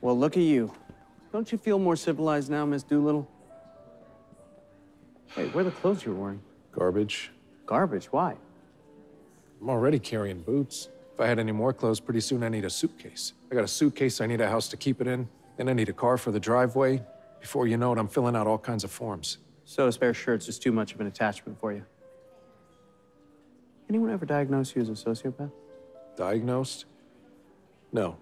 Well, look at you. Don't you feel more civilized now, Miss Doolittle? Hey, where are the clothes you're wearing? Garbage. Garbage. Why? I'm already carrying boots. If I had any more clothes, pretty soon I need a suitcase. I got a suitcase, I need a house to keep it in, then I need a car for the driveway. Before you know it, I'm filling out all kinds of forms. So a spare shirt's is too much of an attachment for you. Anyone ever diagnose you as a sociopath? Diagnosed? No.